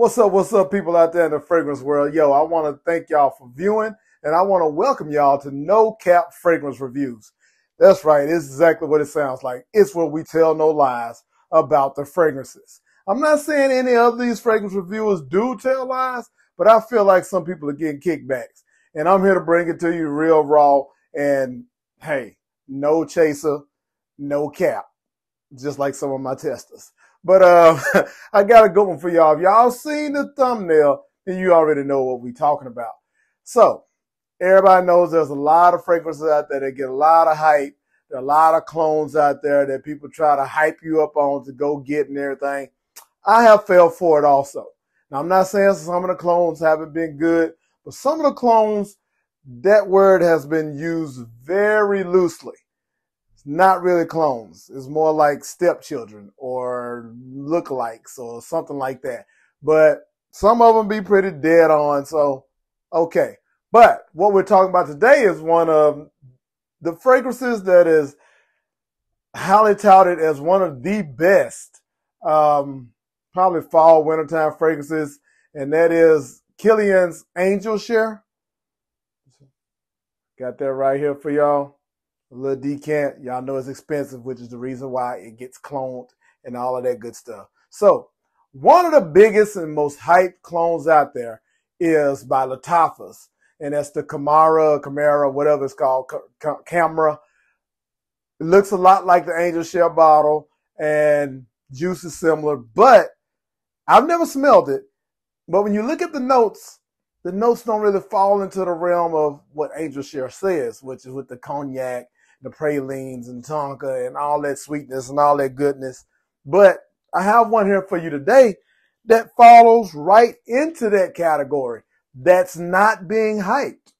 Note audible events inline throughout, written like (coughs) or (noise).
What's up? What's up, people out there in the fragrance world? Yo, I want to thank y'all for viewing and I want to welcome y'all to No Cap Fragrance Reviews. That's right. It's exactly what it sounds like. It's where we tell no lies about the fragrances. I'm not saying any of these fragrance reviewers do tell lies, but I feel like some people are getting kickbacks. And I'm here to bring it to you real raw and hey, no chaser, no cap. Just like some of my testers. But uh, (laughs) I got a good one for y'all. If y'all seen the thumbnail, then you already know what we talking about. So everybody knows there's a lot of fragrances out there that get a lot of hype. There are a lot of clones out there that people try to hype you up on to go get and everything. I have fell for it also. Now I'm not saying some of the clones haven't been good, but some of the clones, that word has been used very loosely. It's not really clones. It's more like stepchildren or lookalikes or something like that. But some of them be pretty dead on. So, okay. But what we're talking about today is one of the fragrances that is highly touted as one of the best, um, probably fall, wintertime fragrances. And that is Kilian's Angel Share. Got that right here for y'all a little decant. Y'all know it's expensive, which is the reason why it gets cloned and all of that good stuff. So one of the biggest and most hyped clones out there is by Lattafa's, and that's the Camara, Camara, whatever it's called, Camera. It looks a lot like the Angel Share bottle, and juice is similar, but I've never smelled it. But when you look at the notes, the notes don't really fall into the realm of what Angel Share says, which is with the cognac the pralines and tonka and all that sweetness and all that goodness. But I have one here for you today that follows right into that category. That's not being hyped.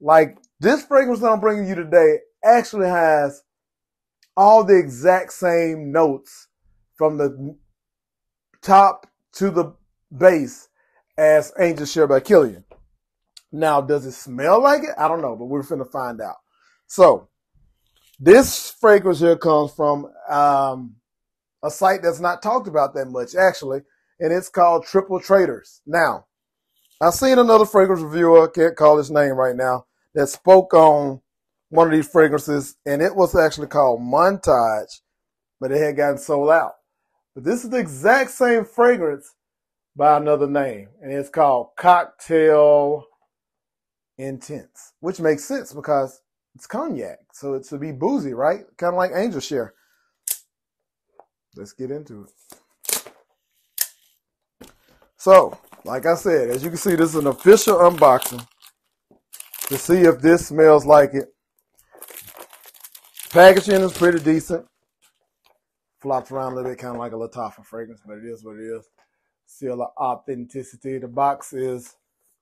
Like this fragrance that I'm bringing you today actually has all the exact same notes from the top to the base as Angel Share by Kilian. Now, does it smell like it? I don't know, but we're finna find out. So, this fragrance here comes from um, a site that's not talked about that much, actually, and it's called Triple Traders. Now, I've seen another fragrance reviewer, can't call his name right now, that spoke on one of these fragrances, and it was actually called Montage, but it had gotten sold out. But this is the exact same fragrance by another name, and it's called Cocktail Intense, which makes sense because it's cognac, so it should be boozy, right? Kind of like Angel Share. Let's get into it. So, like I said, as you can see, this is an official unboxing to see if this smells like it. Packaging is pretty decent. Flops around a little bit, kind of like a Lattafa fragrance, but it is what it is. Seal of authenticity. The box is,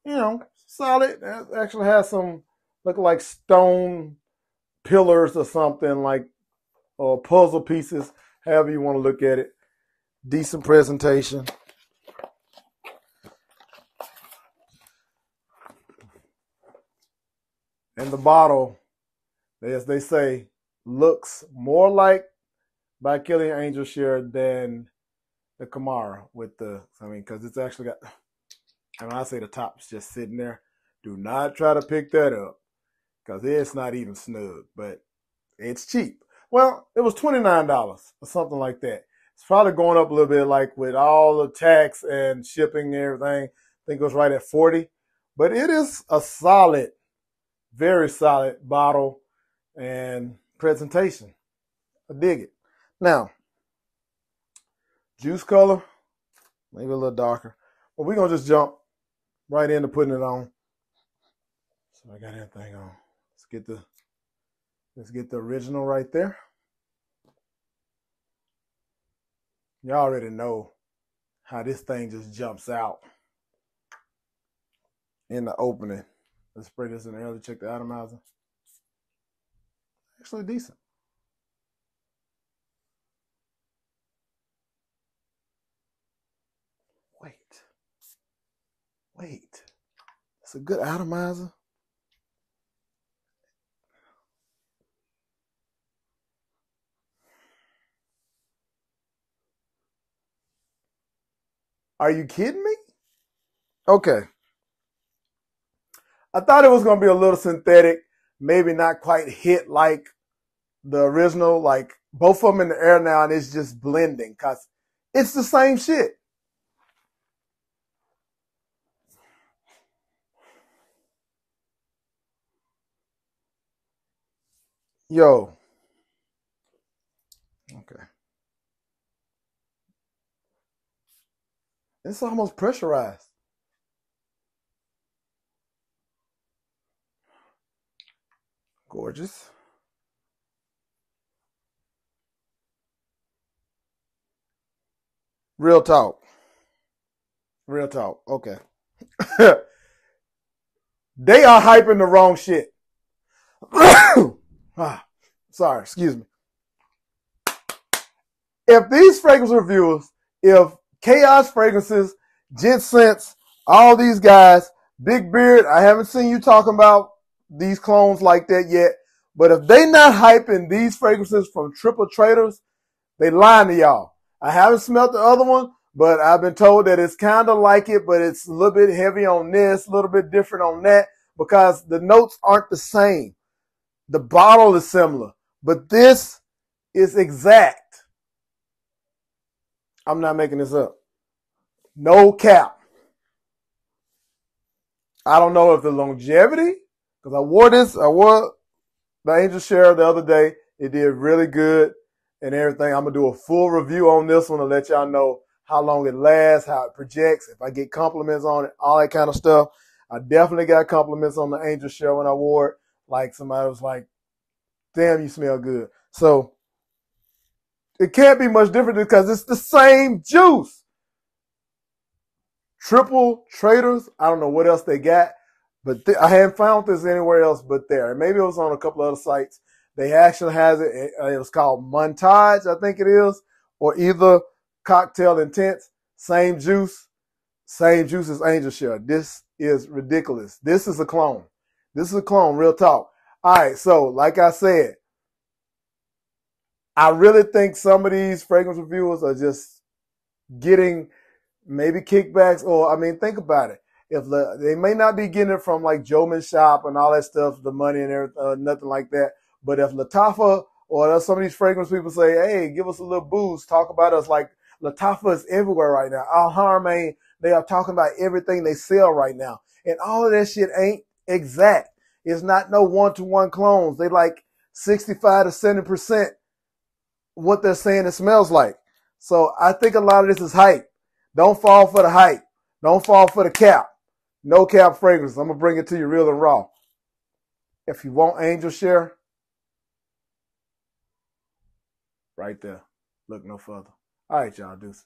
you know, solid. It actually has some look like stone pillars or something like or puzzle pieces, however you want to look at it. Decent presentation. And the bottle, as they say, looks more like by Kilian Angel Share than the Camara with the, I mean, because it's actually got, and when I say the top's just sitting there, do not try to pick that up because it's not even snug, but it's cheap. Well, it was $29 or something like that. It's probably going up a little bit, like with all the tax and shipping and everything. I think it was right at 40, but it is a solid, very solid bottle and presentation. I dig it. Now, juice color, maybe a little darker, but we're going to just jump right into putting it on. So I got everything on Let's get the let's get the original right there. You already know how this thing just jumps out in the opening. Let's spray this in there to check the atomizer. Actually decent. Wait. Wait. It's a good atomizer. Are you kidding me? Okay. I thought it was going to be a little synthetic, maybe not quite hit like the original, like both of them in the air now, and it's just blending because it's the same shit. Yo. Okay. It's almost pressurized. Gorgeous. Real talk. Real talk. Okay. (laughs) they are hyping the wrong shit. (coughs) ah, sorry, excuse me. If these fragrance reviewers, if Chaos Fragrances, Gent Scents, all these guys, Big Beard, I haven't seen you talking about these clones like that yet. But if they not hyping these fragrances from Triple Traders, they lying to y'all. I haven't smelled the other one, but I've been told that it's kind of like it, but it's a little bit heavy on this, a little bit different on that, because the notes aren't the same. The bottle is similar, but this is exact. I'm not making this up. No cap. I don't know if the longevity, because I wore this, I wore the Angel Share the other day. It did really good and everything. I'm gonna do a full review on this one to let y'all know how long it lasts, how it projects, if I get compliments on it, all that kind of stuff. I definitely got compliments on the Angel Share when I wore it. Like somebody was like, damn, you smell good. So it can't be much different because it's the same juice. Triple traders. I don't know what else they got, but th- I haven't found this anywhere else but there. Maybe it was on a couple other sites. They actually has it. It, it was called Montage, I think it is, or either Cocktail Intense. Same juice, same juice as Angel Share. This is ridiculous. This is a clone. This is a clone. Real talk. All right. So, like I said, I really think some of these fragrance reviewers are just getting maybe kickbacks, or I mean, think about it. If the, they may not be getting it from like Jomashop and all that stuff, the money and everything, uh, nothing like that. But if Lattafa or some of these fragrance people say, hey, give us a little boost, talk about us like Lattafa is everywhere right now. Al Haramain, they are talking about everything they sell right now. And all of that shit ain't exact. It's not no one to one clones. They like 65 to 70% what they're saying it smells like. So I think a lot of this is hype. Don't fall for the hype. Don't fall for the cap. No cap fragrance. I'm to bring it to you real and raw. If you want Angel Share, right there. Look no further. All right, y'all. Deuces.